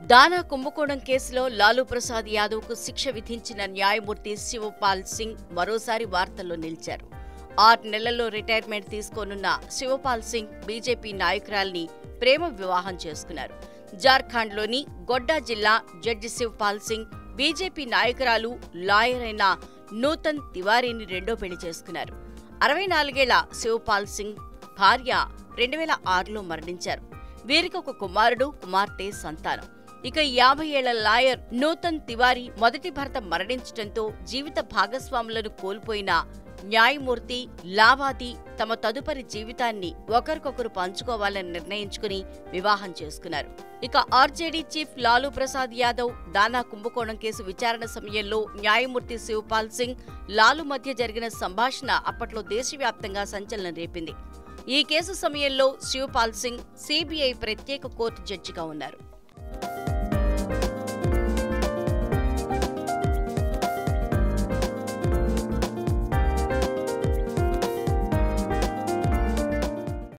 దానా కుంభకోణం కేసులో లాలూ ప్రసాద్ యాదవ్కు శిక్ష విధించిన న్యాయమూర్తి శివపాల్ సింగ్ మరోసారి వార్తల్లో నిలిచారు. ఆరు నెలల్లో రిటైర్మెంట్ తీసుకోనున్న శివపాల్ సింగ్ బీజేపీ నాయకురాల్ని ప్రేమ వివాహం చేసుకున్నారు. జార్ఖండ్లోని గొడ్డా జిల్లా జడ్జి శివపాల్ సింగ్ బీజేపీ నాయకురాలు లాయర్ అయిన నూతన్ తివారీని రెండో పెళ్ళి చేసుకున్నారు. అరవై నాలుగేళ్ళ శివపాల్ సింగ్ భార్య రెండు వేల ఆరులో మరణించారు. వీరికి ఒక కుమారుడు కుమార్తె సంతానం. ఇక యాభై ఏళ్ళ లాయర్ నూతన్ తివారీ మొదటి భర్త మరణించడంతో జీవిత భాగస్వాములను కోల్పోయిన న్యాయమూర్తి లావాది తమ తదుపరి జీవితాన్ని ఒకరికొకరు పంచుకోవాలని నిర్ణయించుకుని వివాహం చేసుకున్నారు. ఇక ఆర్జేడీ చీఫ్ లాలూ ప్రసాద్ యాదవ్ దానా కుంభకోణం కేసు విచారణ సమయంలో న్యాయమూర్తి శివపాల్ సింగ్ లాలూ మధ్య జరిగిన సంభాషణ అప్పట్లో దేశవ్యాప్తంగా సంచలనం రేపింది. ఈ కేసు సమయంలో శివపాల్ సింగ్ సిబిఐ ప్రత్యేక కోర్టు జడ్జిగా ఉన్నారు.